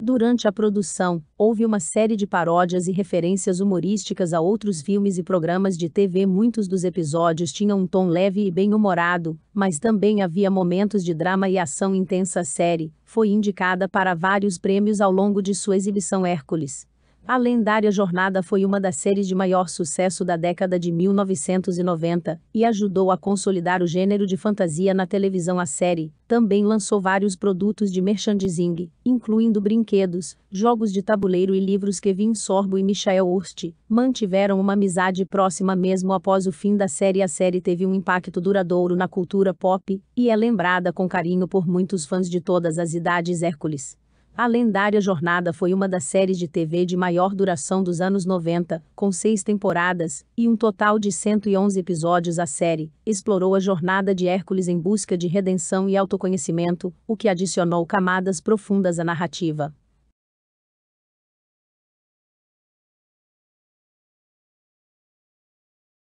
Durante a produção, houve uma série de paródias e referências humorísticas a outros filmes e programas de TV. Muitos dos episódios tinham um tom leve e bem-humorado, mas também havia momentos de drama e ação intensa. A série foi indicada para vários prêmios ao longo de sua exibição Hércules. A lendária jornada foi uma das séries de maior sucesso da década de 1990 e ajudou a consolidar o gênero de fantasia na televisão. A série também lançou vários produtos de merchandising, incluindo brinquedos, jogos de tabuleiro e livros. Kevin Sorbo e Michael Hurst mantiveram uma amizade próxima mesmo após o fim da série. A série teve um impacto duradouro na cultura pop e é lembrada com carinho por muitos fãs de todas as idades. Hércules a lendária jornada foi uma das séries de TV de maior duração dos anos 90, com seis temporadas e um total de 111 episódios. A série explorou a jornada de Hércules em busca de redenção e autoconhecimento, o que adicionou camadas profundas à narrativa.